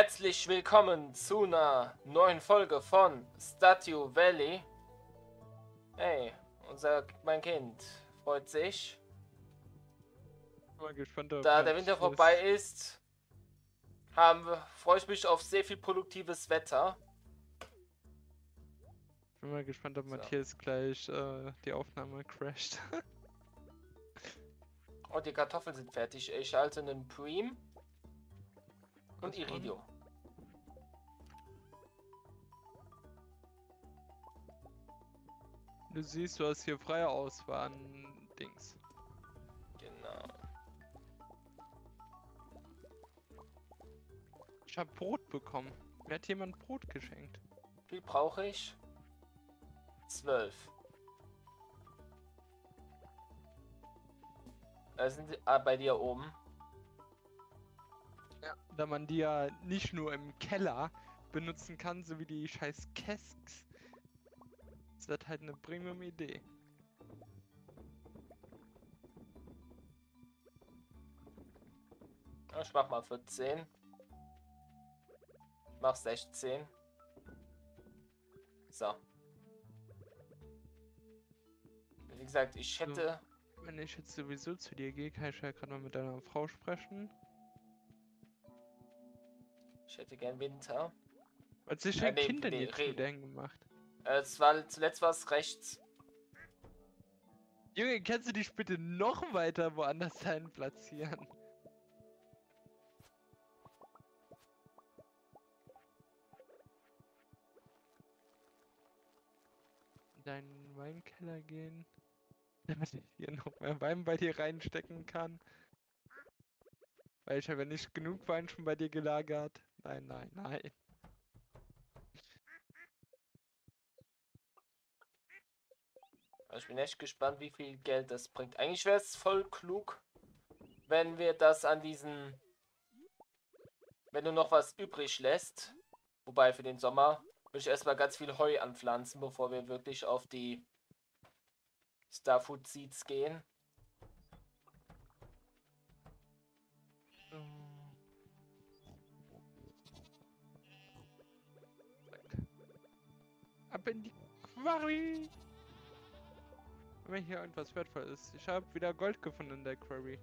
Herzlich willkommen zu einer neuen Folge von Statue Valley. Hey, unser mein Kind freut sich. Mal gespannt, ob Da der Winter vorbei ist, haben wir, freue ich mich auf sehr viel produktives Wetter. Bin mal gespannt, ob So. Matthias gleich äh, die Aufnahme crasht. Und die Kartoffeln sind fertig. Ich halte einen Preem und? Iridium. du siehst, du hast hier freie Auswahl an Dings. Genau. Ich hab Brot bekommen. Mir hat jemand Brot geschenkt. Wie brauche ich? Zwölf. Da sind sie ah, bei dir oben. Da man die ja nicht nur im Keller benutzen kann, so wie die scheiß Casks. Das wird halt eine Premium-Idee. Ich mach mal 14. Ich mach 16. So. Wie gesagt, ich So. hätte. Wenn ich jetzt sowieso zu dir gehe, kann ich ja gerade mal mit deiner Frau sprechen. Ich hätte gern Winter. Was sich Äh, ein nee, Kind denn nee, jetzt wieder hingemacht? Äh, es war zuletzt was rechts. Junge, kannst du dich bitte noch weiter woanders hin platzieren? In deinen Weinkeller gehen, damit ich hier noch mehr Wein bei dir reinstecken kann. Weil ich habe ja nicht genug Wein schon bei dir gelagert. Nein, nein, nein. Also ich bin echt gespannt, wie viel Geld das bringt. Eigentlich wäre es voll klug, wenn wir das an diesen. Wenn du noch was übrig lässt. Wobei für den Sommer würde ich erstmal ganz viel Heu anpflanzen, bevor wir wirklich auf die Starfood Seeds gehen. Ab in die Quarry! Wenn hier irgendwas wertvoll ist. Ich habe wieder Gold gefunden in der Quarry.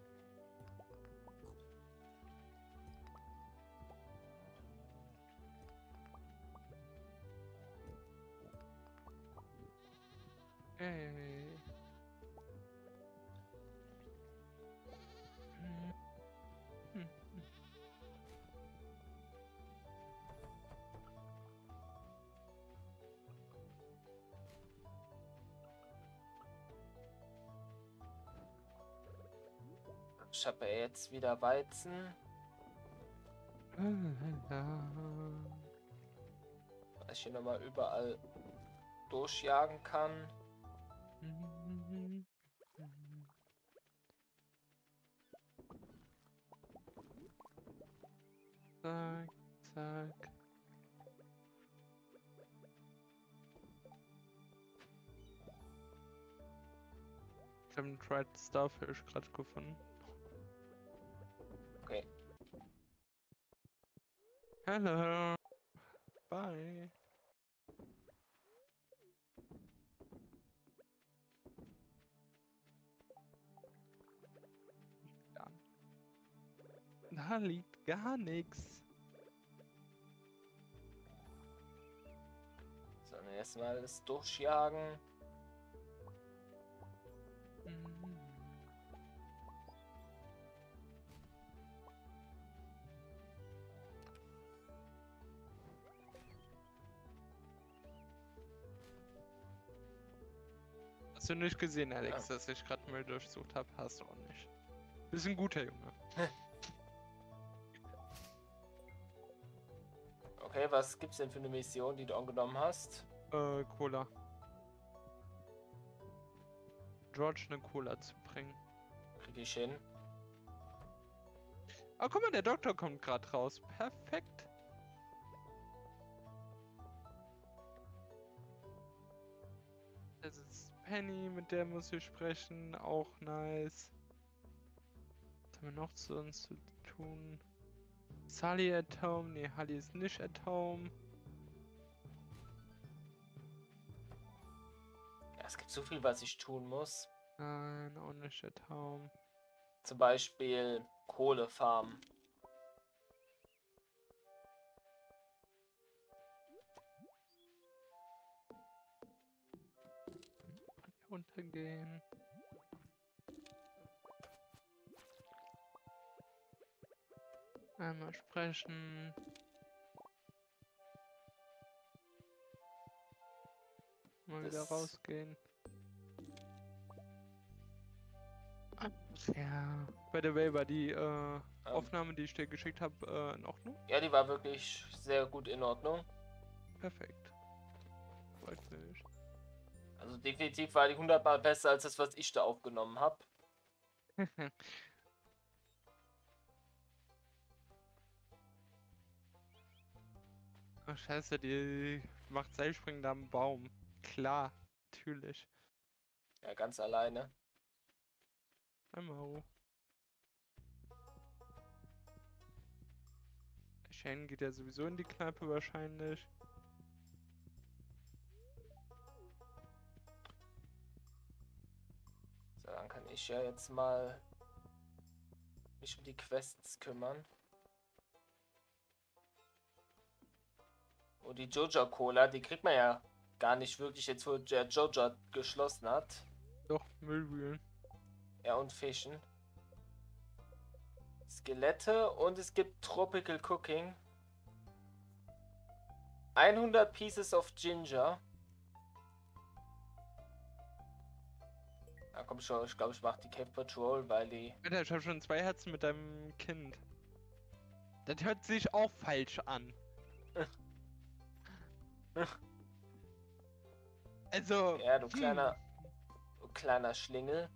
Hey. Ich habe ja jetzt wieder Weizen. Was ich hier nochmal überall durchjagen kann. Zack, zack. Ich habe einen Tried Starfish gerade gefunden. Hello. Bye. Da liegt gar nichts. So, dann erstmal alles durchjagen. Hast du nicht gesehen, Alex, dass ich gerade Müll durchsucht habe? Hast du auch nicht. Bist ein guter Junge. Okay, was gibt's denn für eine Mission, die du angenommen hast? Äh, Cola. George eine Cola zu bringen. Krieg ich hin. Oh, guck mal, der Doktor kommt gerade raus. Perfekt. Penny, mit der muss ich sprechen. Auch nice. Was haben wir noch zu uns zu tun? Sally at home? Nee, Halli ist nicht at home. Ja, es gibt so viel, was ich tun muss. Nein, auch nicht at home. Zum Beispiel Kohlefarm. Runtergehen. Einmal sprechen. Mal wieder Das- rausgehen. Ach, Ja. By the way, war die äh, Aufnahme, die ich dir geschickt habe, äh, in Ordnung? Ja, die war wirklich sehr gut in Ordnung. Perfekt. Freut mich. Also definitiv war die hundertmal besser als das, was ich da aufgenommen habe. Ach scheiße, die macht Seilspringen da am Baum. Klar, natürlich. Ja, ganz alleine. Einmal. Shane geht ja sowieso in die Kneipe wahrscheinlich. So, dann kann ich ja jetzt mal mich um die Quests kümmern. Und die Joja Cola, die kriegt man ja gar nicht wirklich jetzt, wo der Joja geschlossen hat. Doch, Müllwühlen. Ja, und Fischen. Skelette und es gibt Tropical Cooking. 100 Pieces of Ginger. Ja, komm schon, ich glaube, ich mache die Cave Patrol, weil die. Alter, ich hab schon zwei Herzen mit deinem Kind. Das hört sich auch falsch an. also. Ja, du hm, kleiner. Du kleiner Schlingel.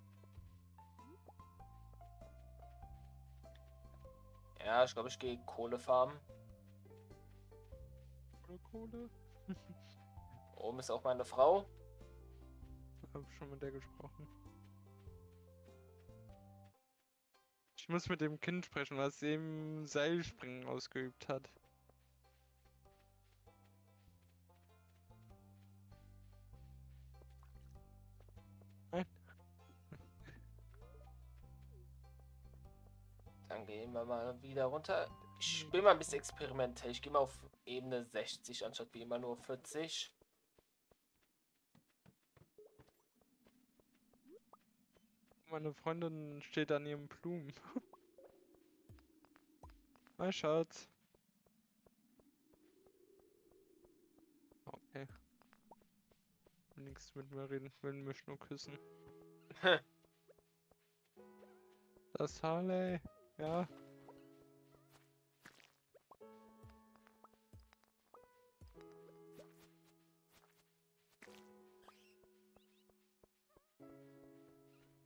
Ja, ich glaube, ich gehe Kohle farmen. Kohle, Kohle. Oben ist auch meine Frau. Hab schon mit der gesprochen. Ich muss mit dem Kind sprechen, was eben Seilspringen ausgeübt hat. Nein. Dann gehen wir mal wieder runter. Ich bin mal ein bisschen experimentell. Ich gehe mal auf Ebene 60 anstatt wie immer nur 40. Meine Freundin steht an ihren Blumen. Hi Schatz. Okay. Nichts mit mir reden, will mich nur küssen. Das Harley. Ja.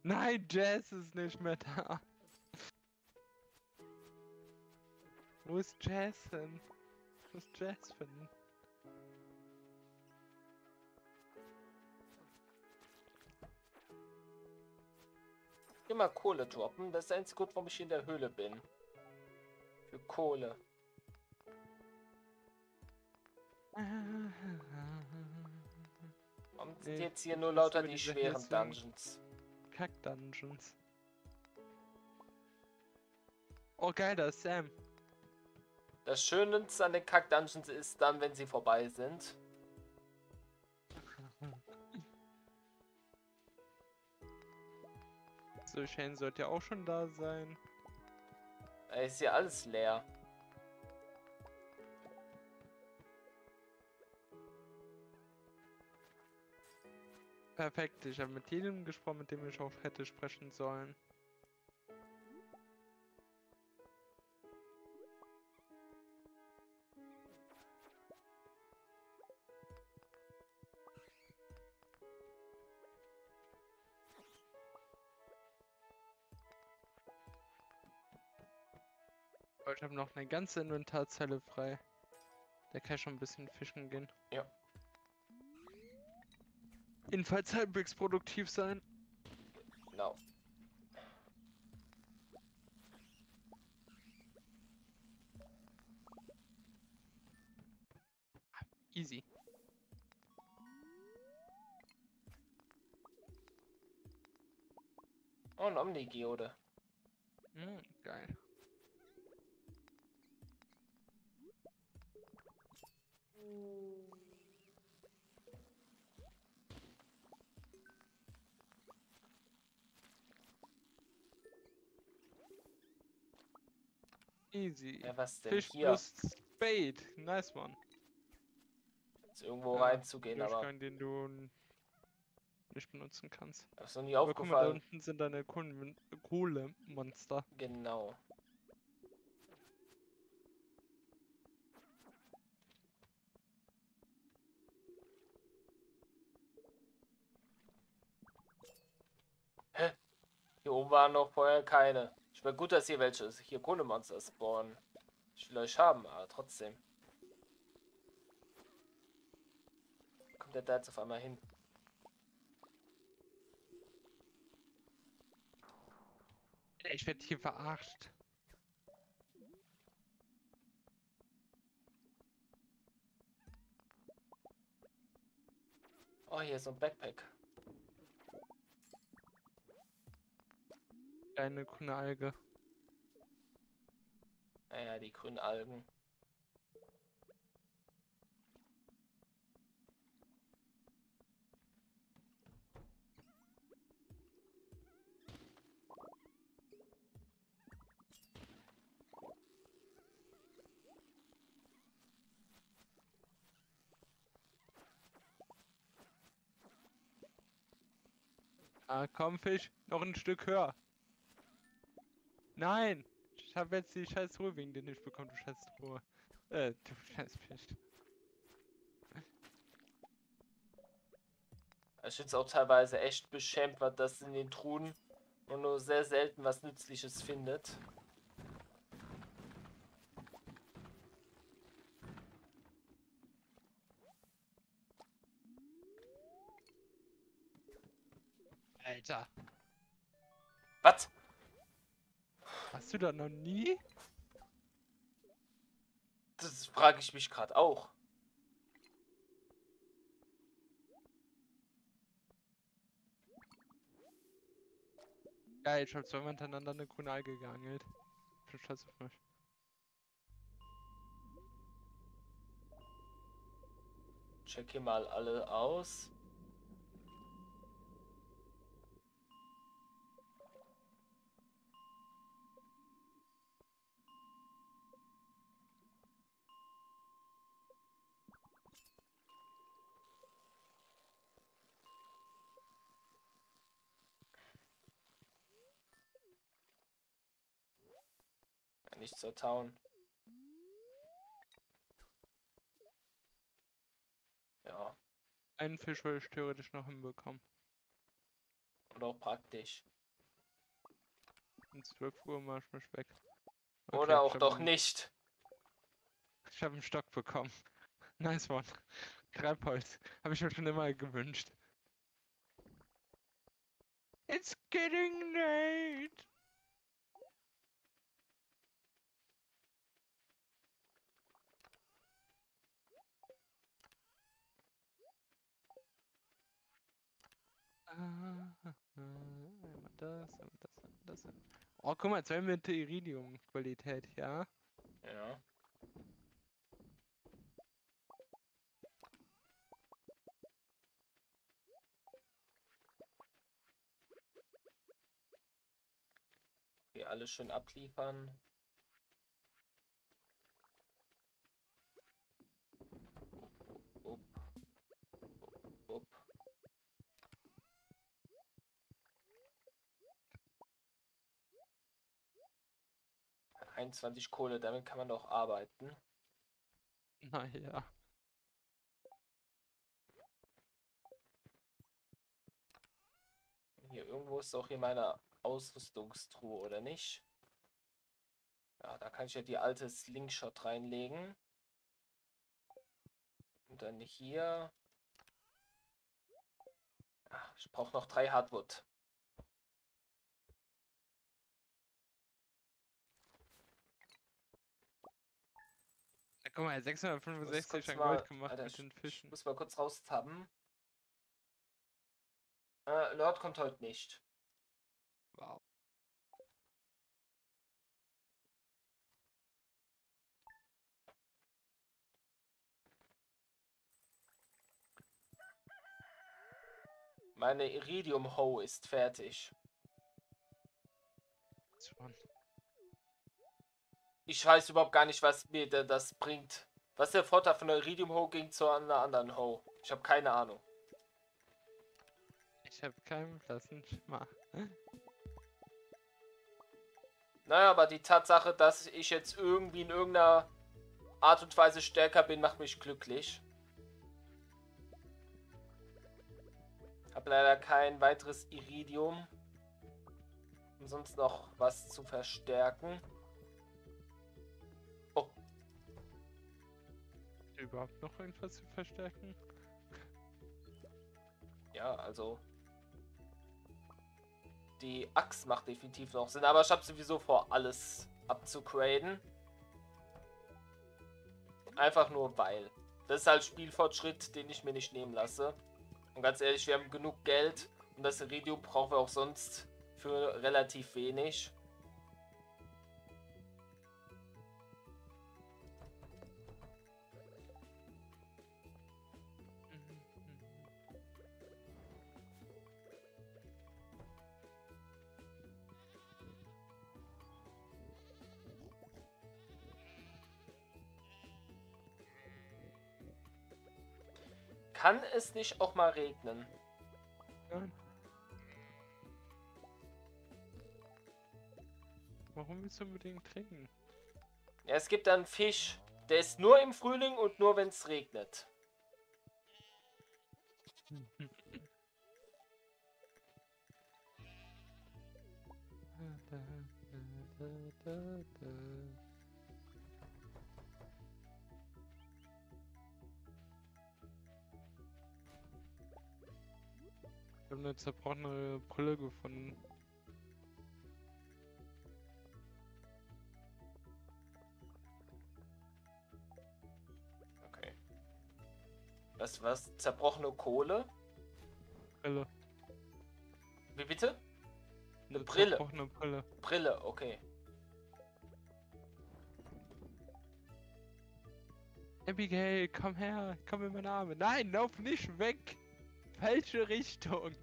Nein, Jazz ist nicht mehr da. Wo ist Jazz hin? Wo ist Jazz finden? Immer Kohle droppen. Das ist der einzige Grund, warum ich hier in der Höhle bin. Für Kohle. Warum sind jetzt hier nur lauter die schweren Dungeons? Kack-Dungeons. Oh geil, da ist Sam. Das Schönste an den Kack-Dungeons ist dann, wenn sie vorbei sind. So, Shane sollte ja auch schon da sein. Da ist hier alles leer. Perfekt, ich habe mit jedem gesprochen, mit dem ich auch hätte sprechen sollen. Ich habe noch eine ganze Inventarzelle frei. Da kann ich schon ein bisschen fischen gehen. Ja. Jedenfalls halbwegs produktiv sein. Genau. Easy. Oh, ein Omni-Geode. Easy. Ja, was denn Fisch hier? plus Spade. Nice one. Jetzt irgendwo Ja, reinzugehen, aber Durchgang, den du nicht benutzen kannst. ist noch nie guck mal, da aufgefallen. unten sind deine Kohlemonster. Genau. Hä? Hier oben waren noch vorher keine. Ich wäre gut, dass hier welche hier Kohlemonster spawnen. Ich will euch haben, aber trotzdem. Kommt der da jetzt auf einmal hin? Ich werde hier verarscht. Oh, hier ist so ein Backpack. Eine grüne Alge. Naja, die grünen Algen. Ah, komm, Fisch. Noch ein Stück höher. Nein! Ich habe jetzt die scheiß Ruhe wegen dir nicht bekommen, du scheiß Ruhe. Äh, du scheiß Fisch. Ich finde es auch teilweise echt beschämt, was das in den Truhen und nur sehr selten was Nützliches findet. Alter. Was? Hast du das noch nie? Das frage ich mich gerade auch. Geil, ich hab zweimal hintereinander eine grüne Alge geangelt. Ich bin stolz auf mich. Check hier mal alle aus. Nicht zur Town. Ja, Einen Fisch würde ich theoretisch noch hinbekommen. und auch praktisch. Um 12 Uhr mach ich mich weg. Oder ich auch doch einen- nicht. Ich habe einen Stock bekommen. Nice one. Treibholz. Habe ich mir schon immer gewünscht. It's getting late. Einmal das, einmal das, einmal das. Oh, guck mal, zwei mit Iridium-Qualität, ja? Ja. Hier alles schön abliefern. 21 Kohle, damit kann man doch arbeiten. Naja. Hier irgendwo ist auch hier meine Ausrüstungstruhe, oder nicht? Ja, da kann ich ja die alte Slingshot reinlegen. Und dann hier. Ach, ich brauche noch drei Hardwood. Guck mal, Ich muss 665 kurz an Gold gemacht Alter, mit ich- den Ich Fischen. muss mal kurz raustappen. Äh, Lord kommt heute nicht. Wow. Meine Iridium Ho ist fertig. Schon. Ich weiß überhaupt gar nicht, was mir da- das bringt. Was ist der Vorteil von der Iridium Ho gegen zu einer anderen Ho? Ich habe keine Ahnung. Ich habe keinen blassen Schimmer. Naja, aber die Tatsache, dass ich jetzt irgendwie in irgendeiner Art und Weise stärker bin, macht mich glücklich. Hab leider kein weiteres Iridium. Um sonst noch was zu verstärken. Überhaupt noch irgendwas zu verstärken? ja, also. Die Axt macht definitiv noch Sinn, aber ich habe sowieso vor, alles abzugraden. Einfach nur weil. Das ist halt Spielfortschritt, den ich mir nicht nehmen lasse. Und ganz ehrlich, wir haben genug Geld und das Iridium brauchen wir auch sonst für relativ wenig. Kann es nicht auch mal regnen? Nein. Warum willst du unbedingt trinken? Ja, es gibt einen Fisch, der ist nur im Frühling und nur wenn es regnet. Ich habe eine zerbrochene Brille gefunden. Okay. Was, was? Zerbrochene Kohle? Brille. Wie bitte? Eine Brille. zerbrochene Brille. Brille, okay. Abigail, komm her, komm in meine Arme. Nein, lauf nicht weg. Falsche Richtung.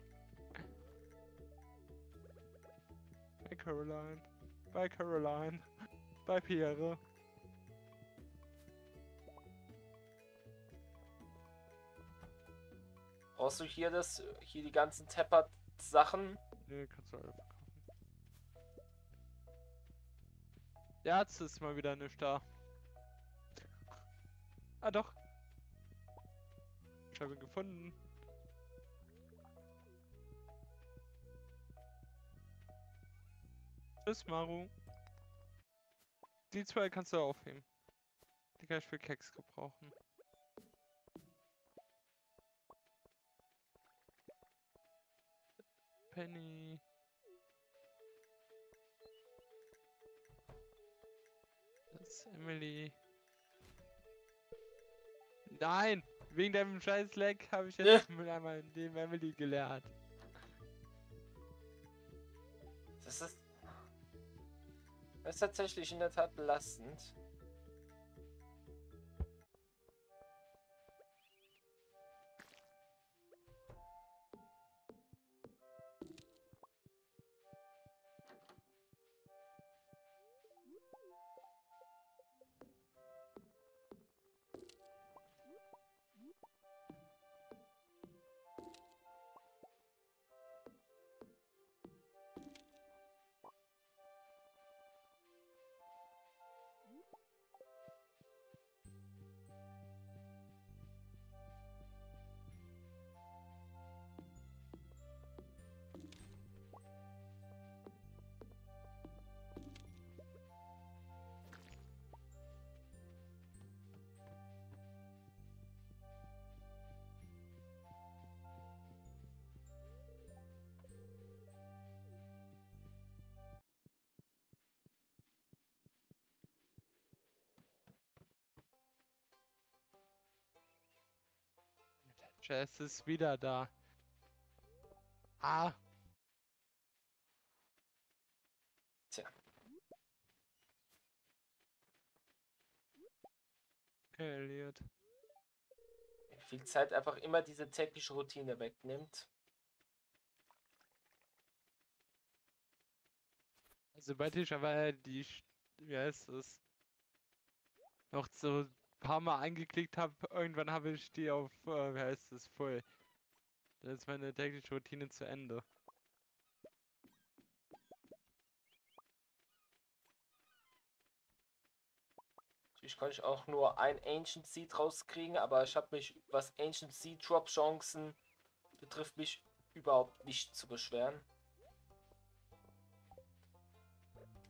Bye Caroline. Bye Caroline. Bye Pierre. Brauchst du hier das, hier die ganzen Teppert-Sachen? Nee, kannst du alle verkaufen. Der Arzt ist mal wieder nicht da. Ah doch. Ich habe ihn gefunden. Tschüss, Maru. Die zwei kannst du aufheben. Die kann ich für Keks gebrauchen. Penny. Das ist Emily. Nein! Wegen deinem scheiß Leck habe ich jetzt mit einmal neben Emily gelernt. Das ist. Das ist tatsächlich in der Tat belastend. Jess ist wieder da. Ah. Tja. Elliot. Viel Zeit einfach immer diese tägliche Routine wegnimmt. Sobald ich aber die, wie heißt es, noch so paar Mal angeklickt habe, irgendwann habe ich die auf, äh, wie heißt es, voll. Dann ist meine tägliche Routine zu Ende. Ich auch nur ein Ancient Seed rauskriegen, aber ich habe mich, was Ancient Seed Drop Chancen betrifft, mich überhaupt nicht zu beschweren.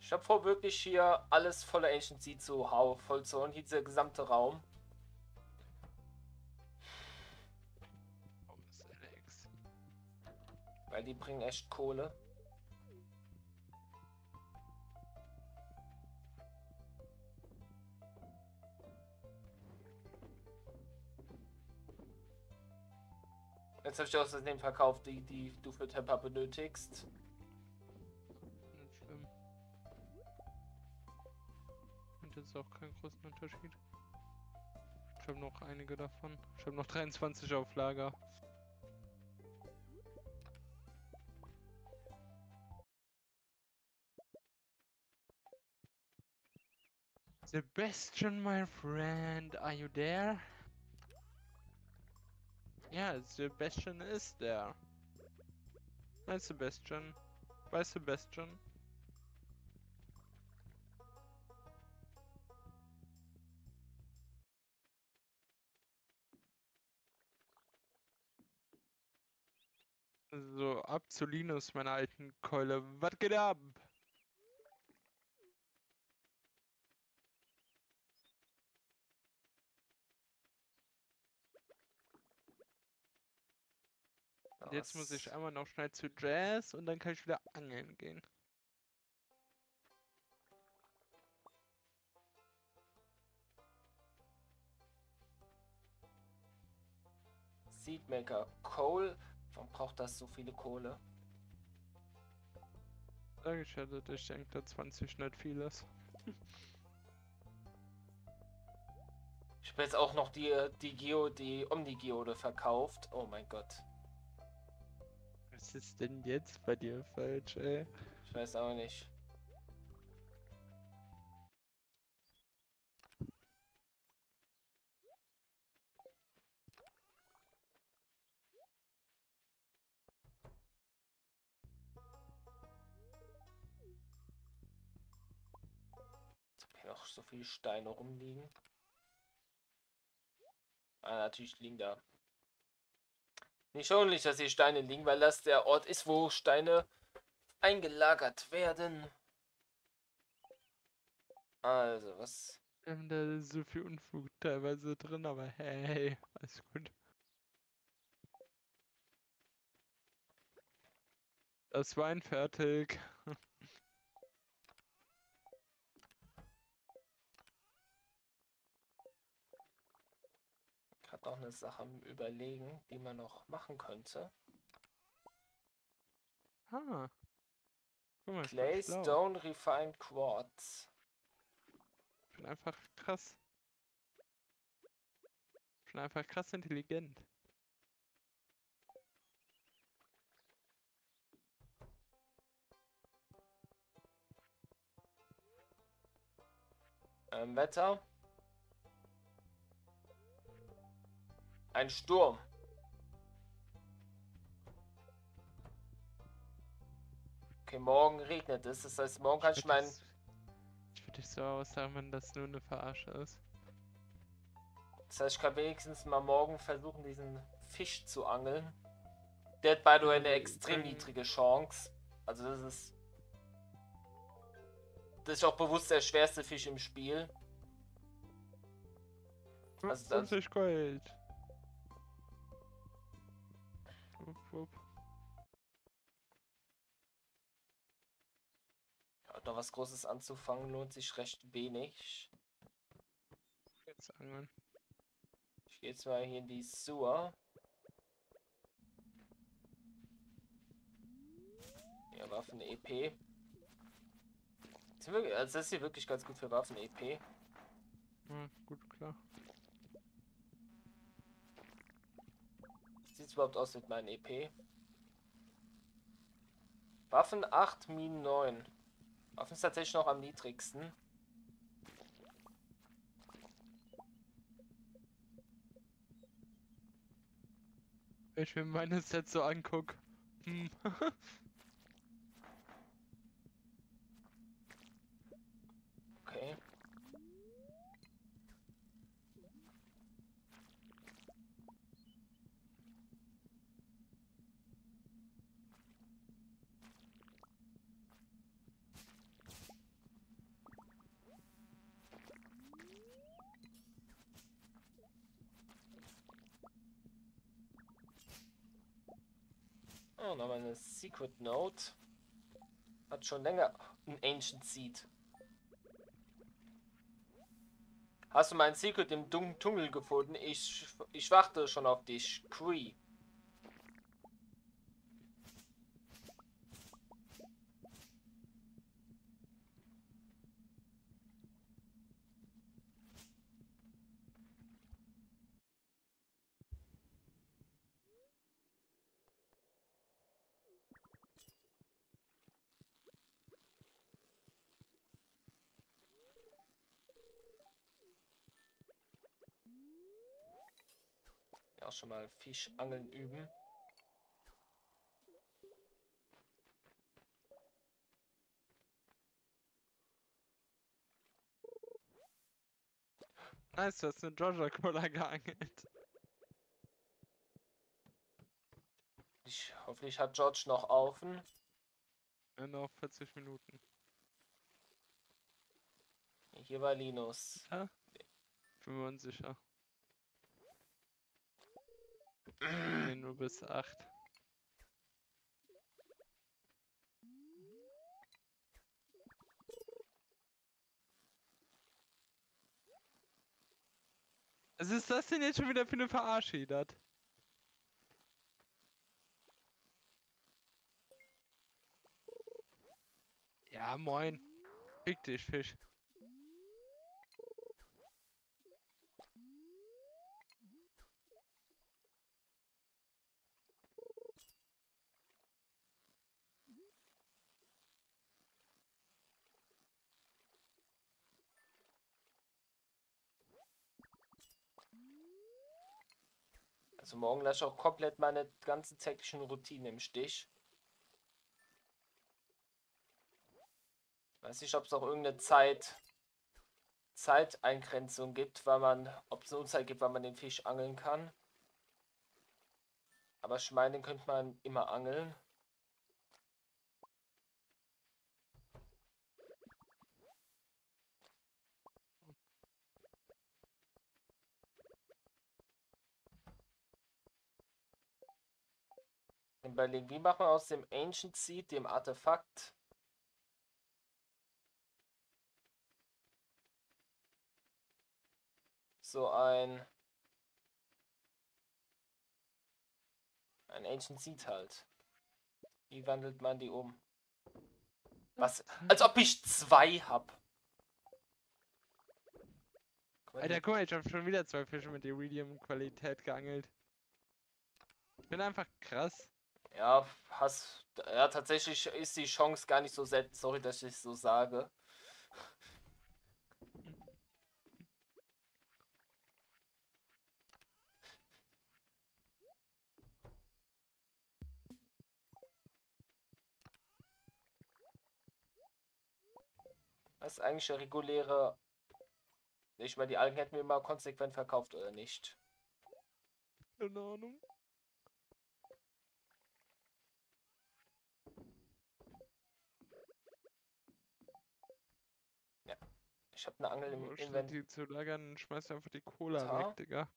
Ich habe vor, wirklich hier alles voller Ancient Seed zu hau voll zu hauen, hier dieser gesamte Raum. Weil die bringen echt Kohle. Jetzt habe ich außerdem verkauft, die, die du für Temper benötigst. Jetzt auch keinen großen Unterschied. Ich habe noch einige davon. Ich habe noch 23 auf Lager. Sebastian, my friend, are you there? Yeah, Sebastian is there. Hi, Sebastian. Bye, Sebastian. So, ab zu Linus, meiner alten Keule. Was geht ab? Und Jetzt muss ich Das- einmal noch schnell zu Jazz und dann kann ich wieder angeln gehen. Seedmaker Coal. Warum braucht das so viele Kohle? Sag ich denke, dass 20 nicht viel ist. Ich habe jetzt auch noch die, die Geo, die Omni-Geode verkauft. Oh mein Gott. Was ist denn jetzt bei dir falsch, ey? Ich weiß auch nicht. Viele Steine rumliegen. Ah, natürlich liegen da. Nicht ordentlich, dass hier Steine liegen, weil das der Ort ist, wo Steine eingelagert werden. Also, was? Wir haben da so viel Unfug teilweise drin, aber hey, alles gut. Das Wein fertig. Noch eine Sache überlegen, die man noch machen könnte. Ah. Guck mal, Clay. Stone, Refined Quartz. Ich bin einfach krass. Ich bin einfach krass intelligent. Ähm, Wetter. Ein Sturm. Okay, morgen regnet es. Das heißt, morgen kann ich würd meinen. das- Ich würde dich so aussagen, wenn das nur eine Verarsche ist. Das heißt, ich kann wenigstens mal morgen versuchen, diesen Fisch zu angeln. Der hat by the way eine extrem Ähm. niedrige Chance. Also das ist. Das ist auch bewusst der schwerste Fisch im Spiel. Also das- 50 Gold. Da was Großes anzufangen lohnt sich recht wenig. Jetzt angeln. Ich gehe jetzt mal hier in die Sewer. Ja, Waffen-EP. Also das ist hier wirklich ganz gut für Waffen-EP. Ja, gut, klar. Sieht's überhaupt aus mit meinen EP? Waffen 8, Minen 9. Waffen ist tatsächlich noch am niedrigsten. Wenn ich mir meine Sets so anguck. Hm. Okay. Oh, nochmal eine Secret Note. Hat schon länger ein Ancient Seed. Hast du mein Secret im Dun Tunnel gefunden? Ich, ich warte schon auf dich, Cree. Schon mal Fischangeln üben. Nice, du hast eine Georgia Cola geangelt. Ich, hoffentlich hat George noch Aufen. Ja, noch 40 Minuten. Hier war Linus. Bin mir unsicher. Nee, nur bis 8. Was ist das denn jetzt schon wieder für eine Verarsche, das? Ja, moin. Fick dich, Fisch. Also morgen lasse ich auch komplett meine ganzen täglichen Routinen im Stich. Weiß nicht, ob es auch irgendeine Zeit Zeiteingrenzung gibt, weil man, ob es eine Uhrzeit gibt, weil man den Fisch angeln kann. Aber ich meine, den könnte man immer angeln. Überlegen, wie macht man aus dem Ancient Seed, dem Artefakt, so ein ein Ancient Seed halt. Wie wandelt man die um? Was? Als ob ich zwei hab. Alter, guck mal, ich hab schon wieder zwei Fische mit Iridium-Qualität geangelt. Ich bin einfach krass. Ja, hast. Ja, tatsächlich ist die Chance gar nicht so selten. Sorry, dass ich so sage. Was ist eigentlich der reguläre. Ich meine, die Algen hätten wir mal konsequent verkauft oder nicht? Keine Ahnung. Ich habe eine Angel im Oh, Inventar. die zu lagern, schmeißt du einfach die Cola Inventar. weg, Digga.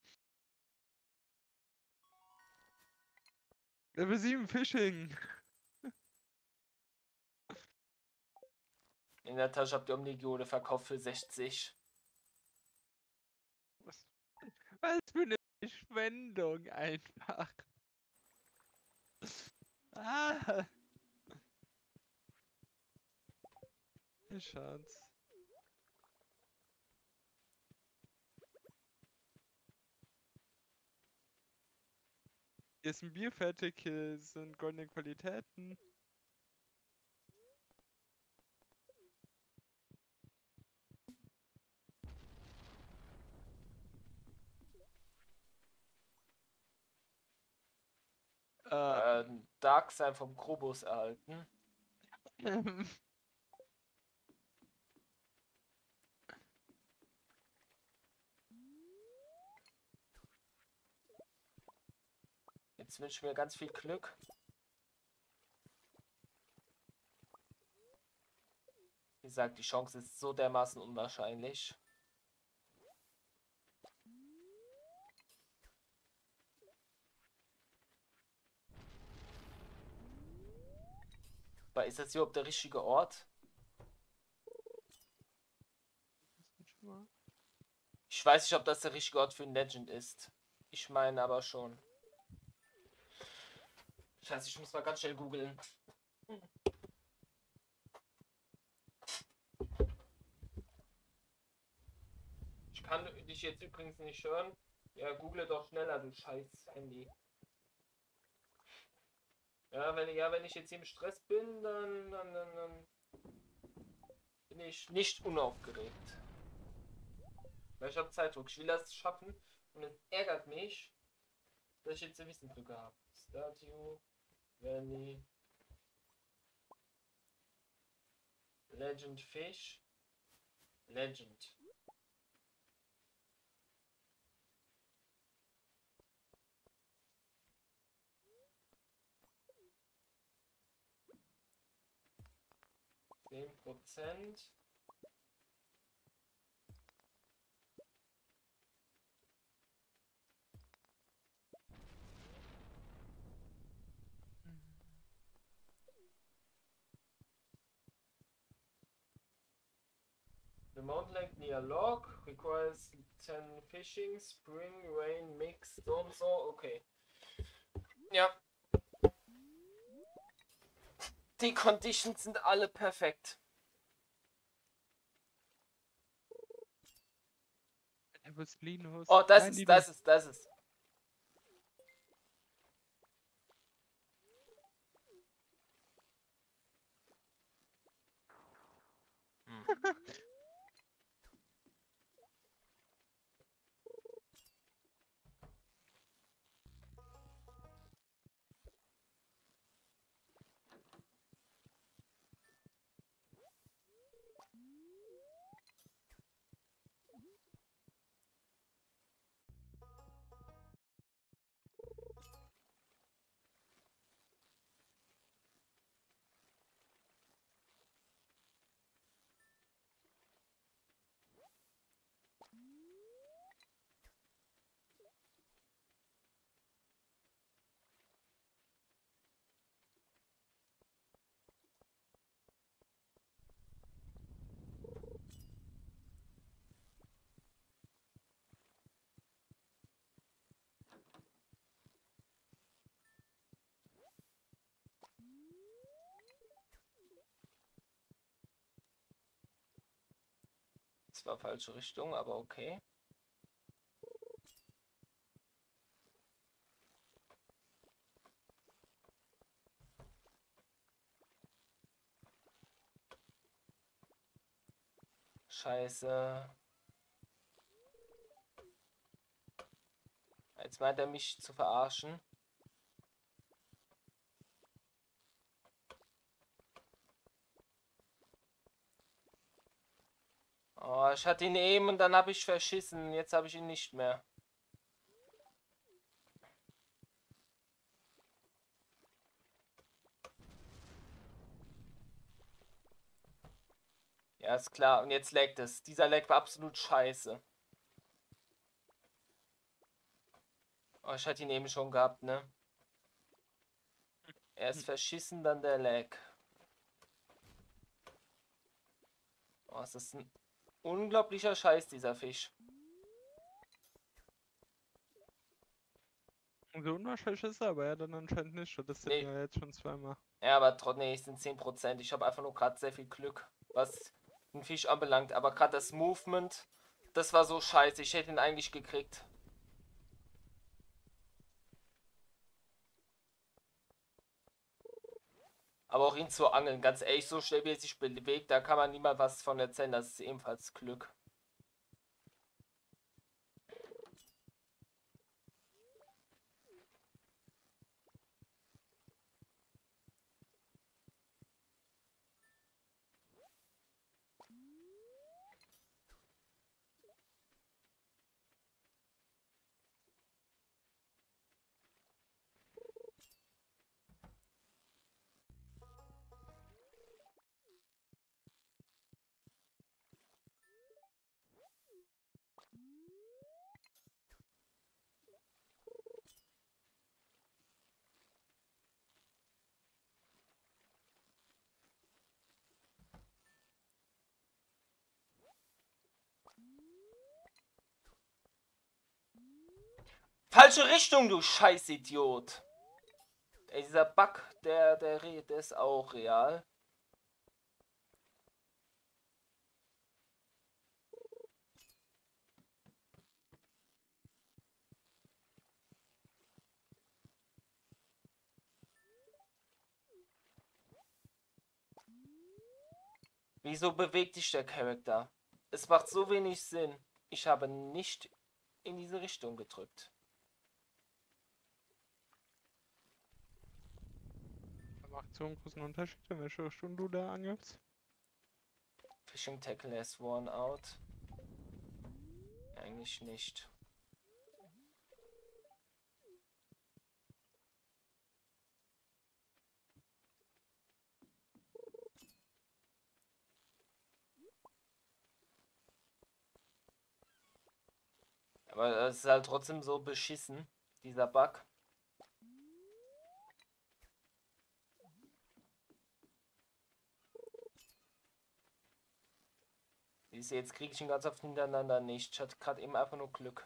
Level 7 Fishing. In der Tasche habt ihr Omnigiode verkauft für 60. Was, was für eine Verschwendung einfach. Ah. Schatz. Hier ist ein Bier fertig, hier sind goldene Qualitäten. Äh, Äh, Dark sein vom Krobus erhalten. Jetzt wünsche ich mir ganz viel Glück. Wie gesagt, die Chance ist so dermaßen unwahrscheinlich. Aber ist das überhaupt der richtige Ort? Ich weiß nicht, ob das der richtige Ort für ein Legend ist. Ich meine aber schon. Scheiße, ich muss mal ganz schnell googeln. Ich kann dich jetzt übrigens nicht hören. Ja, google doch schneller, du scheiß Handy. Ja, wenn, ja, wenn ich jetzt hier im Stress bin, dann, dann, dann, dann bin ich nicht unaufgeregt. Weil ich habe Zeitdruck. Ich will das schaffen und es ärgert mich, dass ich jetzt eine Wissenslücke habe. Statue, Valley, Legend Fish, Legend. Zehn Prozent. The mountain lake near log requires 10 fishing, spring, rain, mix, storm, so, okay. Ja. Die Conditions sind alle perfekt. Er. Oh, das Nein, ist, das ist, das ist. Hm. Das war falsche Richtung, aber okay. Scheiße. Jetzt meint er mich zu verarschen. Oh, ich hatte ihn eben und dann habe ich verschissen. Jetzt habe ich ihn nicht mehr. Ja, ist klar. Und jetzt leckt es. Dieser Leck war absolut scheiße. Oh, ich hatte ihn eben schon gehabt, ne? Erst verschissen, dann der Lag. Oh, ist das ein unglaublicher Scheiß, dieser Fisch. So unwahrscheinlich ist er, aber er dann anscheinend nicht. Das sind Nee. ja jetzt schon zweimal. Ja, aber trotzdem, nee, es sind 10%. Ich habe einfach nur gerade sehr viel Glück. Was den Fisch anbelangt. Aber gerade das Movement, das war so scheiße. Ich hätte ihn eigentlich gekriegt. Aber auch ihn zu angeln, ganz ehrlich, so schnell wie er sich bewegt, da kann man niemand was von erzählen. Das ist ebenfalls Glück. Falsche Richtung, du Scheißidiot. Ey, dieser Bug, der, der, der ist auch real. Wieso bewegt sich der Charakter? Es macht so wenig Sinn. Ich habe nicht in diese Richtung gedrückt. Macht so einen großen Unterschied, in welcher Stunde du da angelst? Fishing Tackle has worn out. Eigentlich nicht. Aber es ist halt trotzdem so beschissen, dieser Bug. Ich sehe, jetzt kriege ich ihn ganz oft hintereinander nicht. Ich hatte gerade eben einfach nur Glück.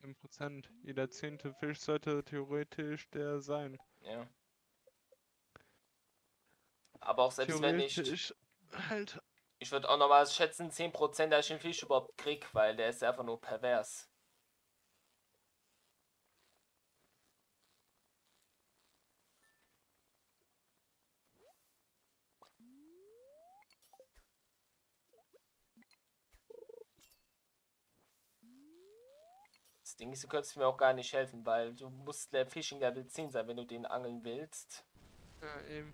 10%. Jeder zehnte Fisch sollte theoretisch der sein. Ja. Aber auch selbst wenn nicht. Theoretisch halt. Ich würde auch nochmal schätzen, 10%, dass ich den Fisch überhaupt krieg, weil der ist einfach nur pervers. Das Ding ist, du könntest mir auch gar nicht helfen, weil du musst der Fishing Level 10 sein, wenn du den angeln willst. Ja, eben.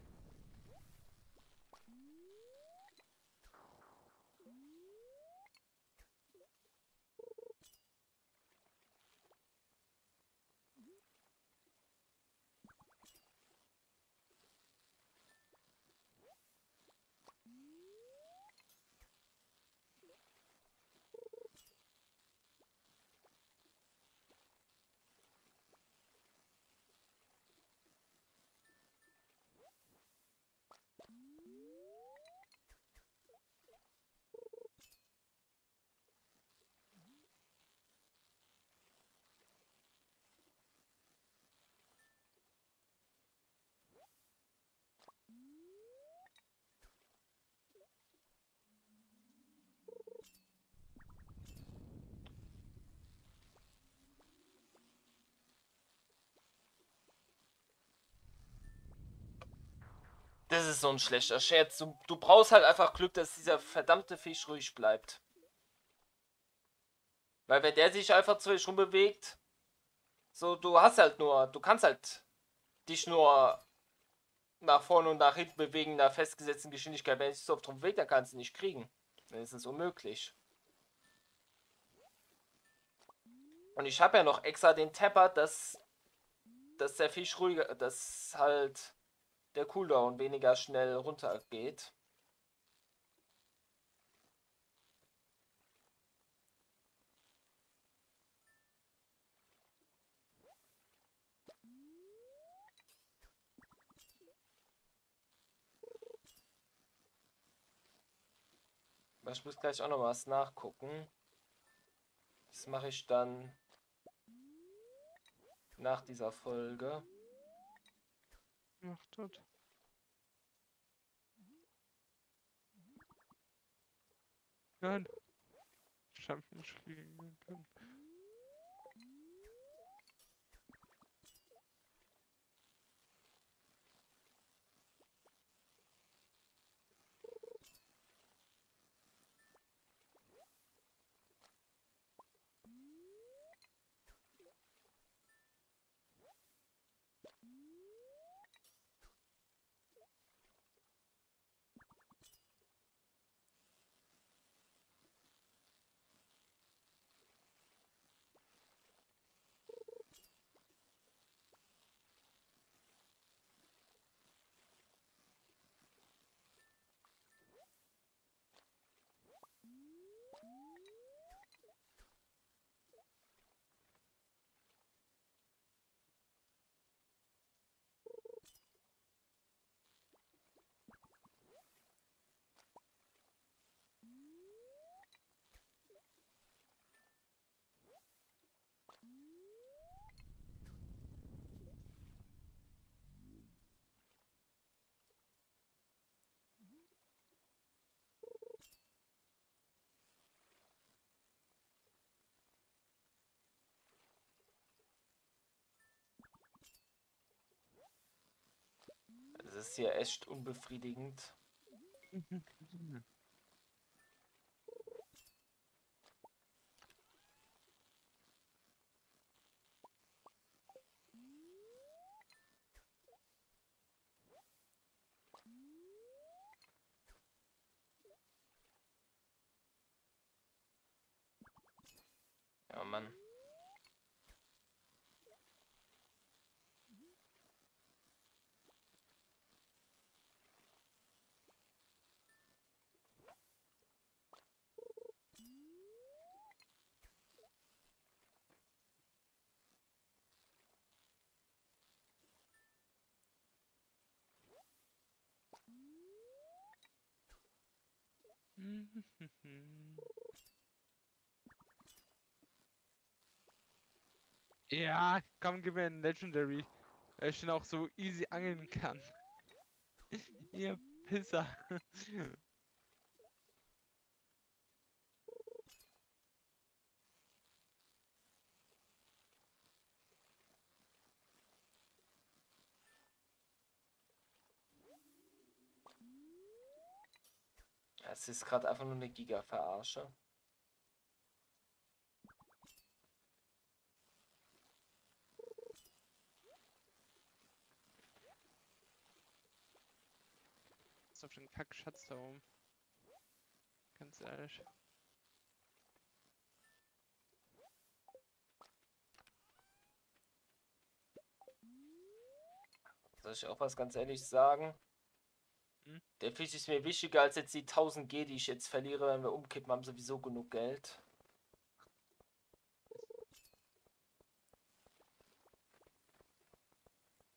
Das ist so ein schlechter Scherz. Du, du brauchst halt einfach Glück, dass dieser verdammte Fisch ruhig bleibt. Weil wenn der sich einfach zwischendurch rumbewegt, so, du hast halt nur, du kannst halt dich nur nach vorne und nach hinten bewegen in einer festgesetzten Geschwindigkeit. Wenn es so oft drum bewegt, dann kannst du nicht kriegen. Dann ist es unmöglich. Und ich habe ja noch extra den Tapper, dass, dass der Fisch ruhiger, dass halt der Cooldown weniger schnell runtergeht. Ich muss gleich auch noch was nachgucken. Das mache ich dann nach dieser Folge. Ach, tot. Nein. Jump'n'Schlingen kann. Ist hier echt unbefriedigend. Ja, Mann. Ja, komm, gib mir ein Legendary. Weil ich den auch so easy angeln kann. Ihr Pisser. Es ist gerade einfach nur eine Giga-Verarsche. Was auf den Kack-Schatz da oben. Ganz ehrlich. Soll ich auch was ganz ehrlich sagen? Der Fisch ist mir wichtiger als jetzt die 1000 G, die ich jetzt verliere, wenn wir umkippen, haben sowieso genug Geld.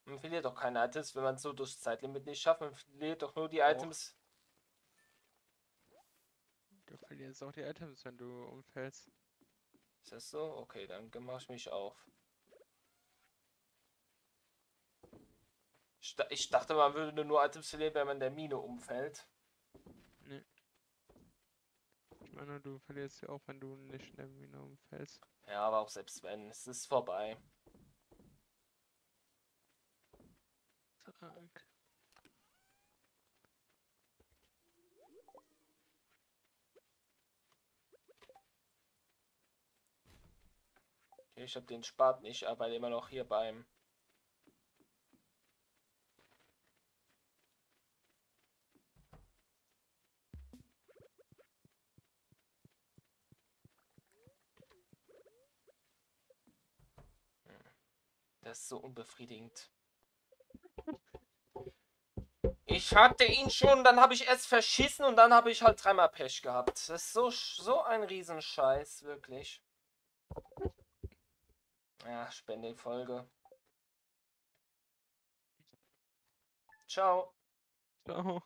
Man verliert doch keine Items, wenn man es so durchs Zeitlimit nicht schafft. Man verliert doch nur die. Items. Du verlierst auch die Items, wenn du umfällst. Ist das so? Okay, dann mache ich mich auf. Ich da- Ich dachte, man würde nur Items verlieren, wenn man der Mine umfällt. Ich meine, du verlierst ja auch, wenn du nicht in der Mine umfällst. Ja, aber auch selbst wenn, es ist vorbei. Zack. Okay, ich habe den Spat nicht, aber immer noch hier beim. Das ist so unbefriedigend. Ich hatte ihn schon, dann habe ich erst verschissen und dann habe ich halt dreimal Pech gehabt. Das ist so, so ein Riesenscheiß, wirklich. Ja, Spende Folge. Ciao. Ciao.